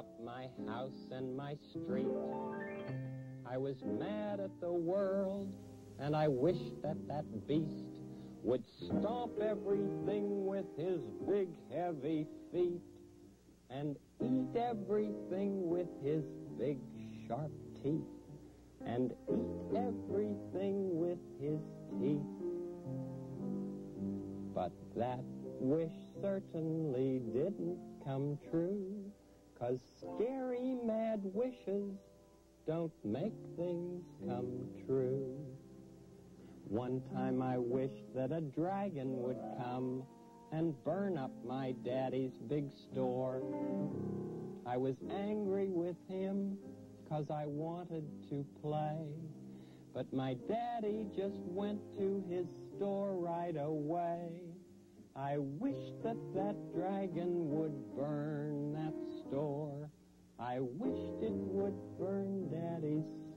up my house and my street. I was mad at the world, and I wished that that beast would stomp everything with his big heavy feet and eat everything with his big sharp teeth and eat everything with his teeth. But that wish certainly didn't scary mad wishes don't make things come true. One time I wished that a dragon would come and burn up my daddy's big store. I was angry with him 'cause I wanted to play. But my daddy just went to his store right away. I wish that that dragon would burn, wished it would burn Daddy's